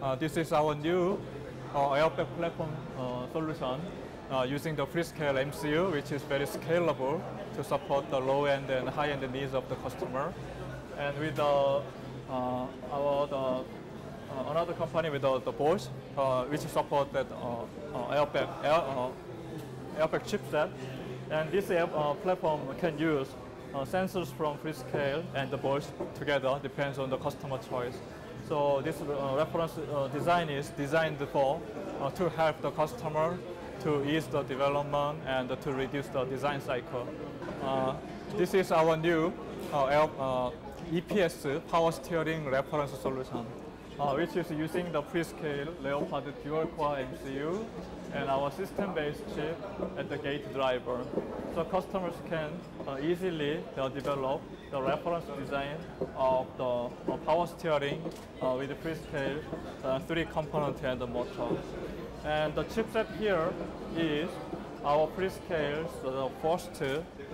Uh, this is our new uh, platform uh, solution uh, using the Freescale MCU, which is very scalable to support the low-end and high-end needs of the customer. And with uh, our the, another company with the, the Bosch, which support that airbag, air, airbag chipset. And this platform can use sensors from Freescale and the Bosch together, depends on the customer choice. So this uh, reference uh, design is designed for uh, to help the customer to ease the development and to reduce the design cycle. this is our new EPS power steering reference solution, which is using the Freescale Leopard dual core MCU and our system-based chip at the gate driver. So customers can uh, easily uh, develop the reference design of the uh, power steering uh, with Freescale uh, three component and the motor. And the chipset here is our Freescale, so the first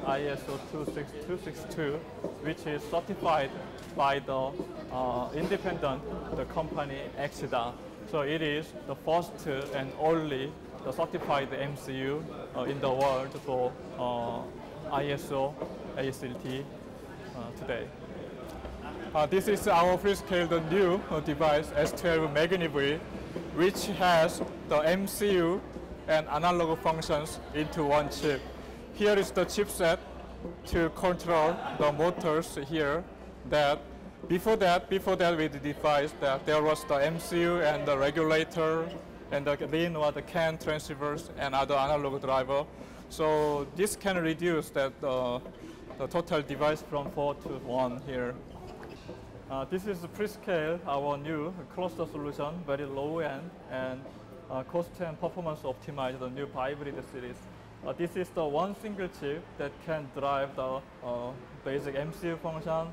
ISO 26262, which is certified by the uh, independent the company Exida. So it is the first and only the certified MCU uh, in the world for uh, ISO ASIL-D uh, today. Uh, this is our Freescale the new uh, device S12 MagniV, which has the MCU and analog functions into one chip. Here is the chipset to control the motors here that before that, before that the device that there was the MCU and the regulator and the LIN or the CAN transceivers and other analog driver. So this can reduce that uh, the total device from four to one here. Uh, this is Freescale, our new cluster solution, very low end and uh, cost and performance optimized the new Vybrid series. Uh, this is the one single chip that can drive the uh, basic MCU function,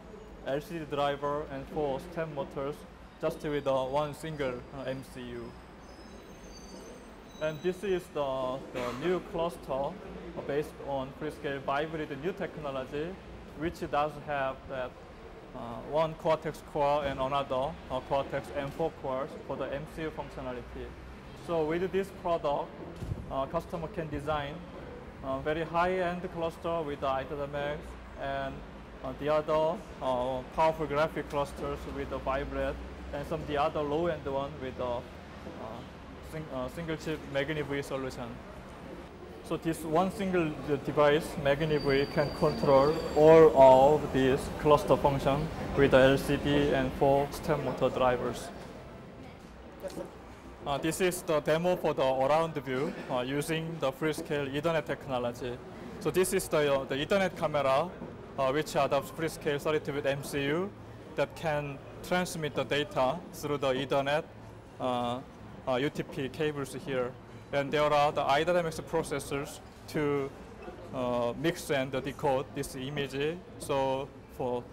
LCD driver, and four step motors just with uh, one single uh, MCU. And this is the, the new cluster based on Freescale Vybrid new technology, which does have that uh, one Cortex core and another uh, Cortex M4 cores for the MCU functionality. So with this product, uh, customer can design a very high-end cluster with the i.MX and uh, the other uh, powerful graphic clusters with the Vybrid and some the other low-end one with the uh, sing, single chip MagniV solution. So this one single device, MagniV, can control all of these cluster functions with the LCD and four step motor drivers. Uh, this is the demo for the around view uh, using the Freescale Ethernet technology. So this is the, uh, the Ethernet camera, which adopts Freescale 32-bit MCU that can transmit the data through the Ethernet UTP cables here. And there are the i.MX processors to mix and decode this image. So for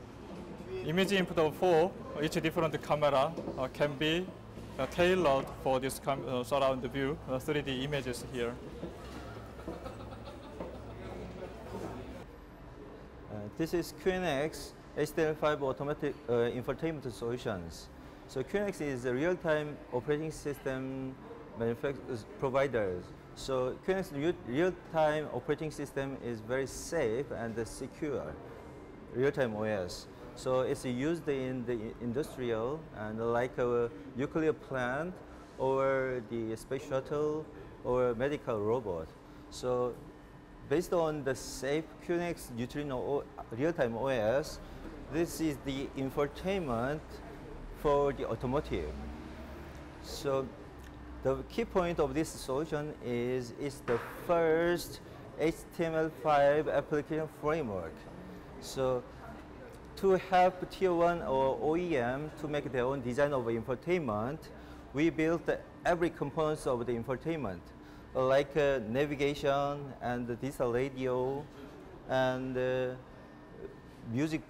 image input of four, each different camera can be tailored for this uh, surround view 3D uh, images here. this is QNX HTML5 automatic infotainment solutions. So QNX is a real-time operating system provider. So QNX real-time operating system is very safe and secure, real-time OS. So it's used in the industrial and like a nuclear plant or the space shuttle or medical robot. So based on the safe QNX Neutrino real-time OS, this is the infotainment for the automotive. So the key point of this solution is it's the first HTML5 application framework. So to help tier one or OEM to make their own design of infotainment, we built every component of the infotainment, like uh, navigation and digital radio and uh, music,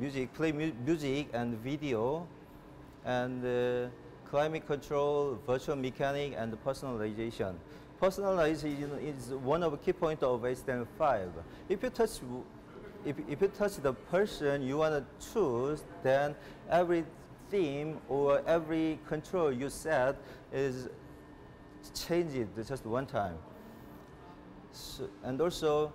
music, play mu music and video, and uh, climate control, virtual mechanic, and personalization. Personalization is one of the key points of HTML5. If you touch if, if you touch the person you want to choose, then every theme or every control you set is changed just one time. So, and also,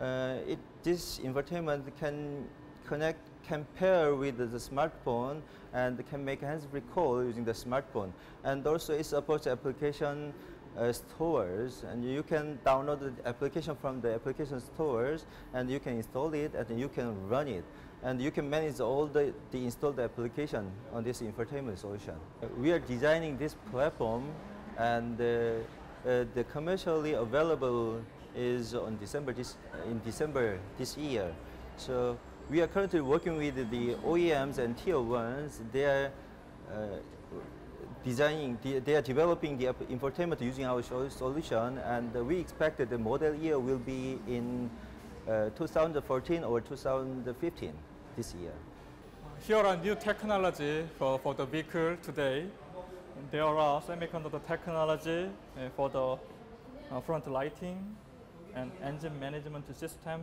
uh, it, this infotainment can connect, can pair with the smartphone and can make hands-free call using the smartphone. And also it supports application uh, stores and you can download the application from the application stores and you can install it and you can run it and you can manage all the, the installed application on this infotainment solution. We are designing this platform and uh, uh, the commercially available is on December this, in December this year. So we are currently working with the OEMs and tier ones. They are uh, designing, they are developing the infotainment using our solution, and we expect that the model year will be in uh, 2014 or 2015 this year. Here are new technology for, for the vehicle today. There are semiconductor technology uh, for the uh, front lighting and engine management system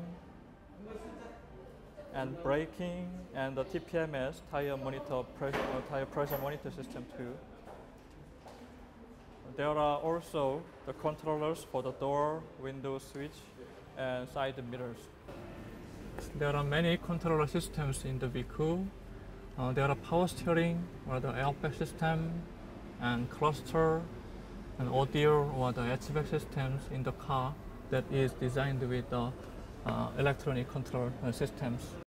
and braking and the TPMS tire monitor pressure, uh, tire pressure monitor system too. There are also the controllers for the door, window switch, and side mirrors. There are many controller systems in the vehicle. Uh, there are power steering or the airbag system and cluster and audio or the HVAC systems in the car that is designed with the uh, electronic control uh, systems.